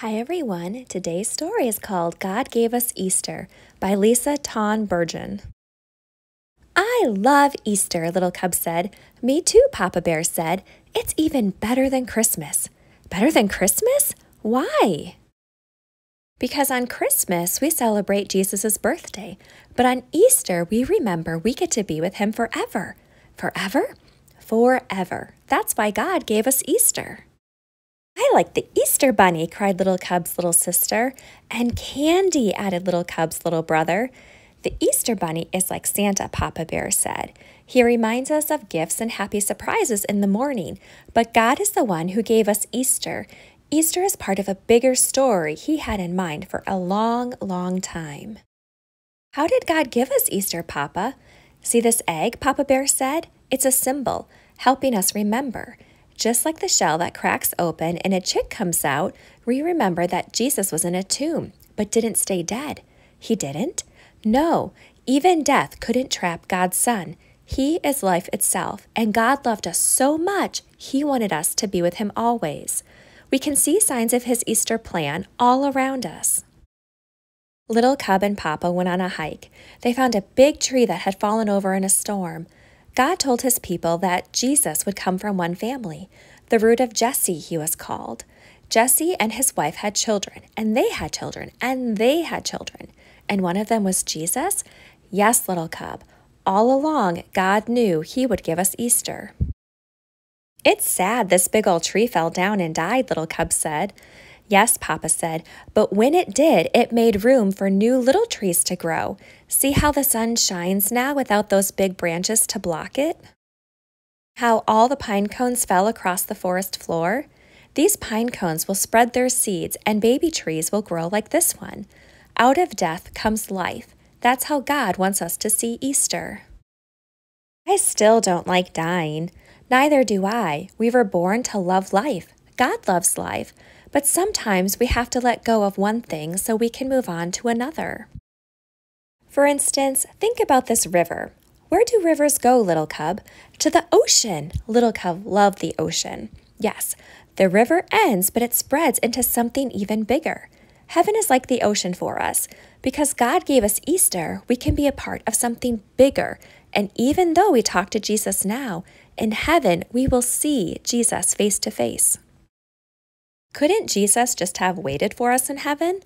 Hi everyone. Today's story is called God Gave Us Easter by Lisa Tawn Bergren. I love Easter, Little Cub said. Me too, Papa Bear said. It's even better than Christmas. Better than Christmas? Why? Because on Christmas we celebrate Jesus' birthday, but on Easter we remember we get to be with him forever. Forever? Forever. That's why God gave us Easter. Like the Easter bunny, cried Little Cub's little sister. And candy, added Little Cub's little brother. The Easter bunny is like Santa, Papa Bear said. He reminds us of gifts and happy surprises in the morning, but God is the one who gave us Easter. Easter is part of a bigger story he had in mind for a long, long time. How did God give us Easter, Papa? See this egg, Papa Bear said? It's a symbol, helping us remember. Just like the shell that cracks open and a chick comes out, we remember that Jesus was in a tomb, but didn't stay dead. He didn't? No, even death couldn't trap God's Son. He is life itself, and God loved us so much, He wanted us to be with Him always. We can see signs of His Easter plan all around us. Little Cub and Papa went on a hike. They found a big tree that had fallen over in a storm. God told his people that Jesus would come from one family. The root of Jesse, he was called. Jesse and his wife had children, and they had children, and they had children. And one of them was Jesus? Yes, little cub. All along, God knew he would give us Easter. It's sad this big old tree fell down and died, little cub said. Yes, Papa said, but when it did, it made room for new little trees to grow. See how the sun shines now without those big branches to block it? How all the pine cones fell across the forest floor? These pine cones will spread their seeds and baby trees will grow like this one. Out of death comes life. That's how God wants us to see Easter. I still don't like dying. Neither do I. We were born to love life. God loves life. But sometimes we have to let go of one thing so we can move on to another. For instance, think about this river. Where do rivers go, little cub? To the ocean. Little cub loved the ocean. Yes, the river ends, but it spreads into something even bigger. Heaven is like the ocean for us. Because God gave us Easter, we can be a part of something bigger. And even though we talk to Jesus now, in heaven we will see Jesus face to face. Couldn't Jesus just have waited for us in heaven?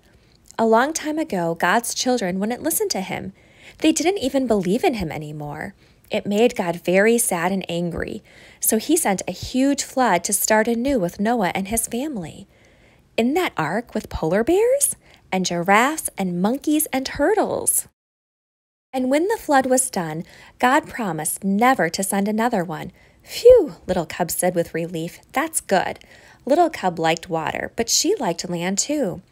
A long time ago, God's children wouldn't listen to him. They didn't even believe in him anymore. It made God very sad and angry, so he sent a huge flood to start anew with Noah and his family. In that ark with polar bears and giraffes and monkeys and turtles. And when the flood was done, God promised never to send another one. Phew, little cub said with relief. That's good. Little Cub liked water, but she liked land too.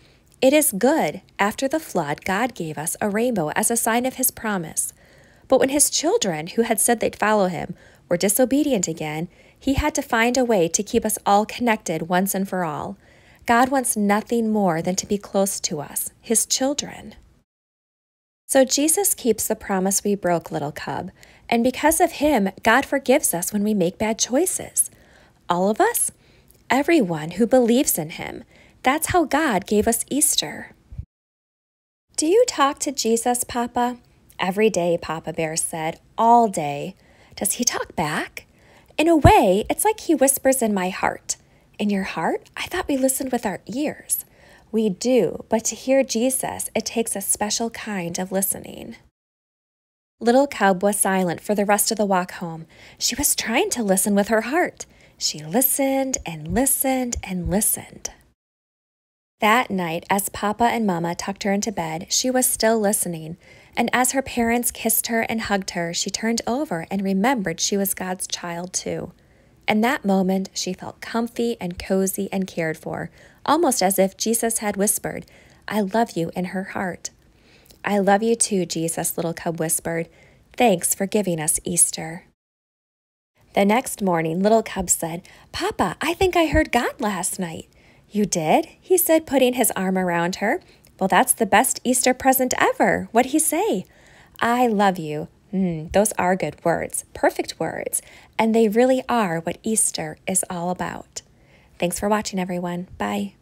It is good. After the flood, God gave us a rainbow as a sign of his promise. But when his children, who had said they'd follow him, were disobedient again, he had to find a way to keep us all connected once and for all. God wants nothing more than to be close to us, his children. So Jesus keeps the promise we broke, little cub, and because of him, God forgives us when we make bad choices. All of us? everyone who believes in him. That's how God gave us Easter. Do you talk to Jesus, Papa? Every day, Papa Bear said, all day. Does he talk back? In a way, it's like he whispers in my heart. In your heart? I thought we listened with our ears. We do, but to hear Jesus, it takes a special kind of listening. Little Cub was silent for the rest of the walk home. She was trying to listen with her heart. She listened and listened and listened. That night, as Papa and Mama tucked her into bed, she was still listening, and as her parents kissed her and hugged her, she turned over and remembered she was God's child too. In that moment, she felt comfy and cozy and cared for, almost as if Jesus had whispered, I love you in her heart. I love you too, Jesus, little cub whispered. Thanks for giving us Easter. The next morning, Little Cub said, Papa, I think I heard God last night. You did? He said, putting his arm around her. Well, that's the best Easter present ever. What'd he say? I love you. Mm, those are good words, perfect words, and they really are what Easter is all about. Thanks for watching, everyone. Bye.